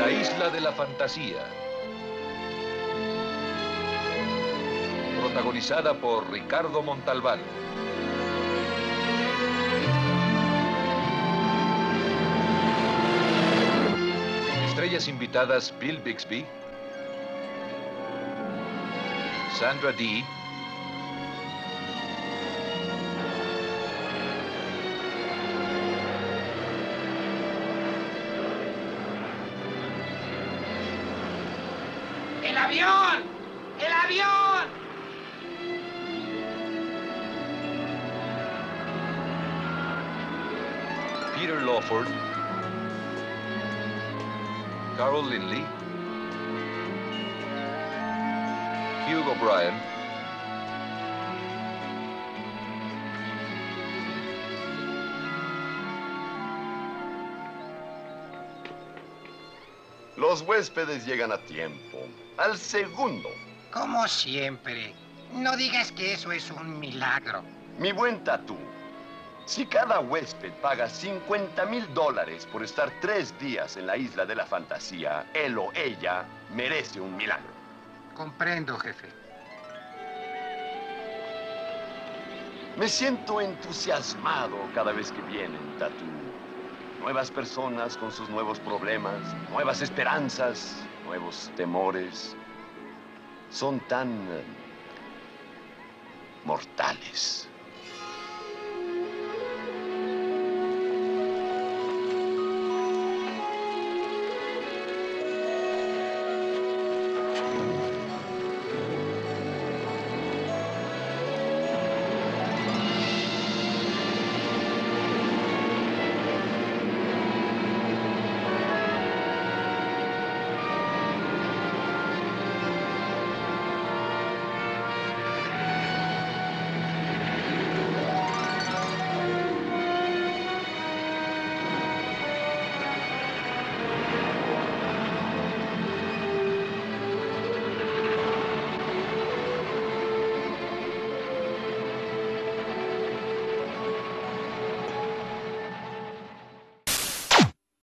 La isla de la fantasía. Protagonizada por Ricardo Montalbán. Estrellas invitadas Bill Bixby, Sandra Dee, ¡El avión! ¡El avión! Peter Lawford, Carol Lindley, Hugh O'Brien, Los huéspedes llegan a tiempo. Al segundo. Como siempre. No digas que eso es un milagro. Mi buen tatú. Si cada huésped paga 50 mil dólares por estar tres días en la isla de la fantasía, él o ella merece un milagro. Comprendo, jefe. Me siento entusiasmado cada vez que vienen, Tatú. Nuevas personas con sus nuevos problemas, nuevas esperanzas, nuevos temores. Son tan... eh, mortales.